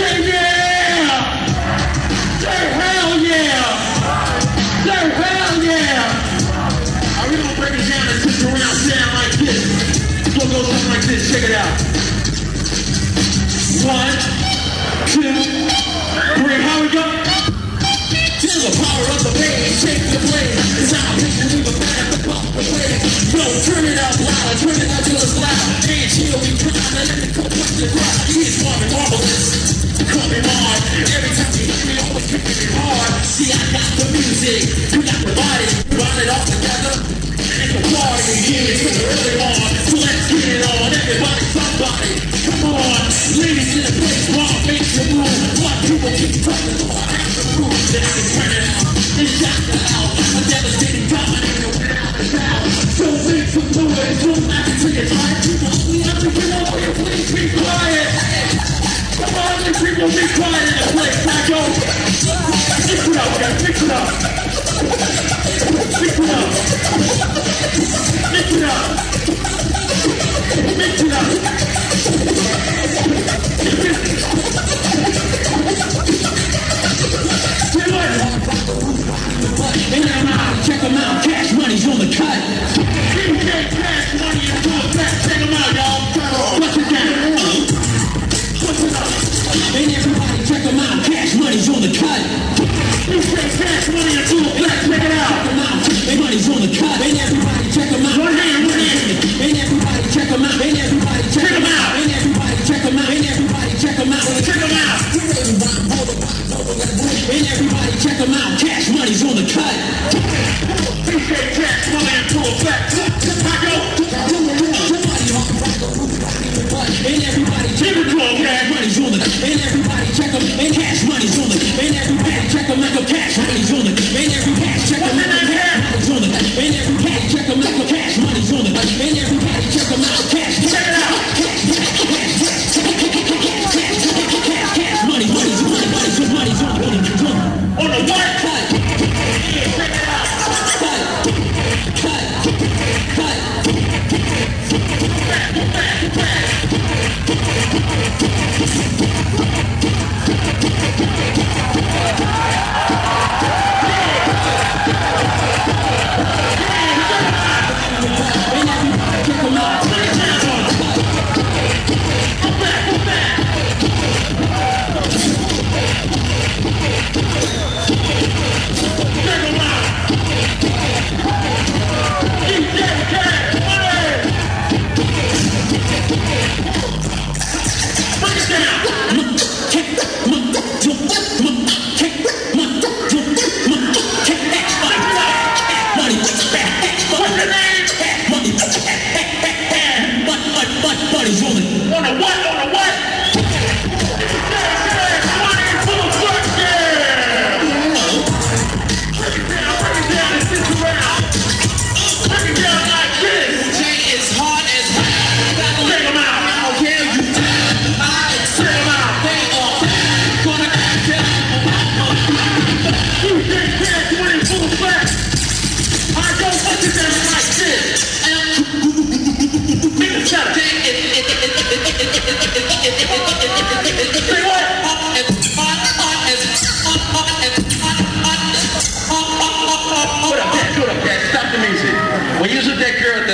Yeah! Say hell yeah! Say hell yeah! We gonna break it down and around like this? Go like this. Check it out. One, two, three. How we go? The power of the the blade. It's not a the pump the. Yo, turn it up loud, turn it up till it's loud. Ain't chill, we to let the ground. Kicking me hard. See, I got the music, you got the body. Run it all together. And it's a party, hear me till the early morn. So let's get it on, everybody, somebody. Come on, ladies in the place, Marv, make the move. What people keep talking about, I have to prove that I can turn it out. It's just out, a devastating dominator without a doubt. So make some noise, don't act until you're tired. People, we have to get over here, please be quiet. Come on, you people, be quiet in the place. Now go. Check them out, check them out. Cash money's on the cut. Cash Money and it back. Check 'em out, y'all. It down. It up. And everybody check them out. Cash money's on the cut. Cash and back. Check it out. Them. And money's on the cut. And money's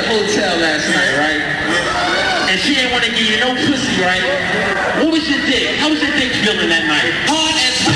hotel last night, right? And she didn't want to give you no pussy, right? What was your dick? How was your dick feeling that night? Say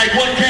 like what